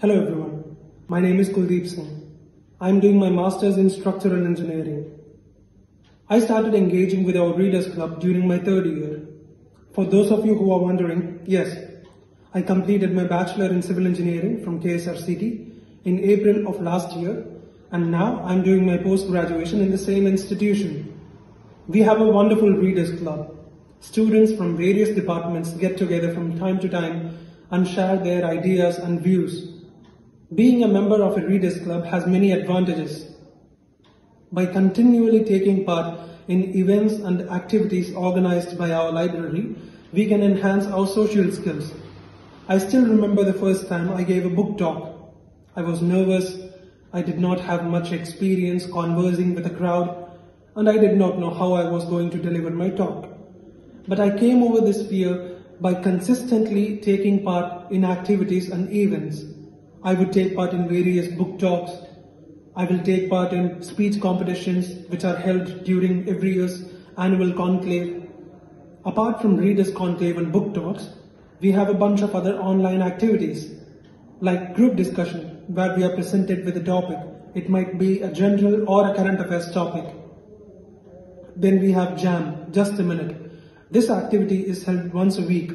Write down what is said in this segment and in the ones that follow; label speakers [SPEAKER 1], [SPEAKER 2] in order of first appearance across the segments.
[SPEAKER 1] Hello everyone, my name is Kuldeep Singh. I am doing my Masters in Structural Engineering. I started engaging with our Readers Club during my third year. For those of you who are wondering, yes, I completed my Bachelor in Civil Engineering from KSRCT in April of last year and now I'm doing my post-graduation in the same institution. We have a wonderful Readers Club. Students from various departments get together from time to time and share their ideas and views. Being a member of a Readers Club has many advantages. By continually taking part in events and activities organized by our library, we can enhance our social skills. I still remember the first time I gave a book talk. I was nervous, I did not have much experience conversing with a crowd, and I did not know how I was going to deliver my talk. But I came over this fear by consistently taking part in activities and events. I would take part in various book talks. I will take part in speech competitions which are held during every year's annual conclave. Apart from readers conclave and book talks, we have a bunch of other online activities like group discussion where we are presented with a topic. It might be a general or a current affairs topic. Then we have jam, just a minute. This activity is held once a week.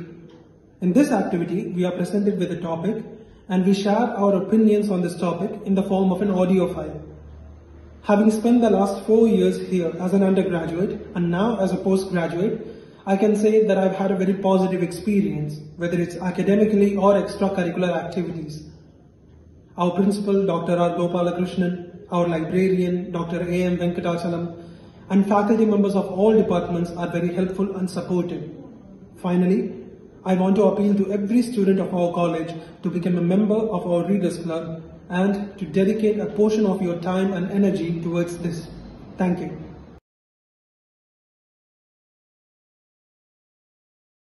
[SPEAKER 1] In this activity, we are presented with a topic and we share our opinions on this topic in the form of an audio file. Having spent the last four years here as an undergraduate and now as a postgraduate, I can say that I've had a very positive experience, whether it's academically or extracurricular activities. Our principal, Dr. R. Gopalakrishnan, our librarian, Dr. A. M. Venkatachalam, and faculty members of all departments are very helpful and supportive. Finally, I want to appeal to every student of our college to become a member of our Readers Club and to dedicate a portion of your time and energy towards this. Thank you.